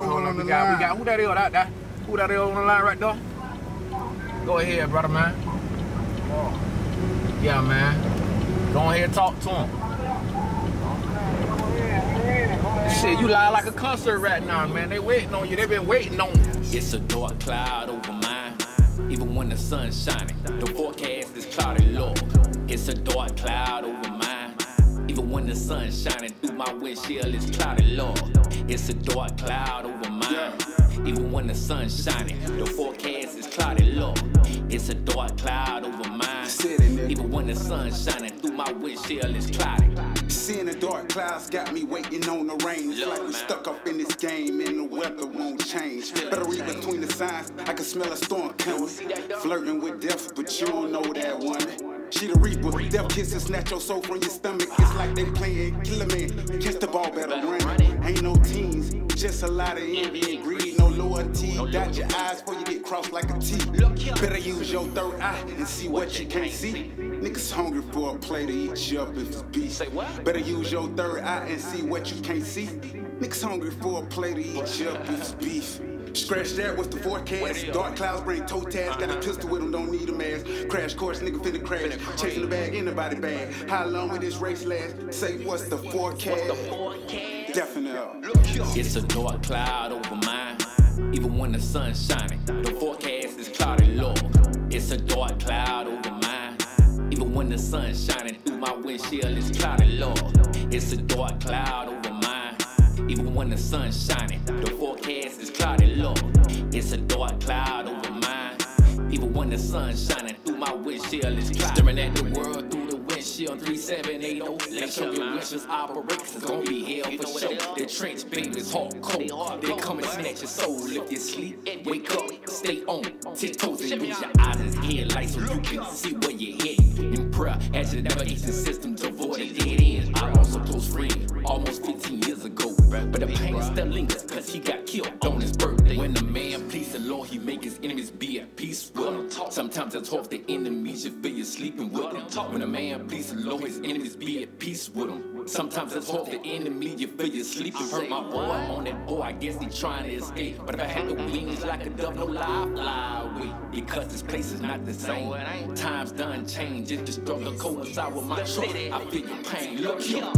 Hold on, we got, we got, who that is out there? Who that is on the line right there? Go ahead, brother, man. Yeah, man. Go ahead talk to him. Shit, you lie like a concert right now, man. They waiting on you. They been waiting on you. It's a dark cloud over mine. Even when the sun's shining, the forecast is cloudy low. It's a dark cloud over mine. Even when the sun's shining through my windshield, it's cloudy low. It's a dark cloud over mine. Even when the sun's shining, the forecast is cloudy low. It's a dark cloud over mine. Even when the sun's shining through my windshield, it's cloudy. Seeing the dark clouds got me waiting on the rain. It's like we stuck up in this game and the weather won't change. Better read between the signs, I can smell a storm coming. Flirting with death, but you don't know that one. She the reaper, death kisses snatch your soul from your stomach. It's like they playing killer man. Catch the ball, better run. Ain't no teens, just a lot of envy and greed. No loyalty. Dot your eyes before you get crossed like a T. Better use your third eye and see what you can't see. Niggas hungry for a play to eat you up if it's beef. Better use your third eye and see what you can't see. Niggas hungry for a play to eat you up if it's beef. Scratch that, what's the forecast? Dark clouds bring toe tags, got a uh-huh. pistol with them, don't need a mask. Crash course, nigga finna crash. Chasing the bag, anybody bag. How long will this race last? Say, what's the forecast? Definitely. It's a dark cloud over mine. Even when the sun's shining, the forecast is cloudy low. It's a dark cloud over mine. Even when the sun's shining through my windshield, it's cloudy low. It's a dark cloud over mine. Even when the sun's shining, the forecast is cloudy low. It's a dark cloud over mine. Even when the sun's shining it's cloudy. Staring at the world through the windshield 3780. Let's show your wishes operates. It's gonna be hell for sure. The trench baby's hard cold. They come and snatch your soul. If you sleep, and wake up, stay on. Tiptoes and use your eyes as headlights so you can see where you're heading. In prayer, as your navigation system to avoid a dead end. I lost a close friend almost 15 years ago. But the pain still lingers cause he got killed on his birthday. When the man please the Lord, he make his enemies be at peace with him. Sometimes it's hard the enemies you feel you're sleeping with them. When a man please the Lord, his enemies be at peace with him. Sometimes it's hard the enemy you feel you're sleeping. Hurt my boy on that boy, I guess he trying to escape. But if I had the wings like a dove, no lie, fly away. Because this place is not the same. Times done change, it's the struggle coincide with my choice. I feel your pain, look here.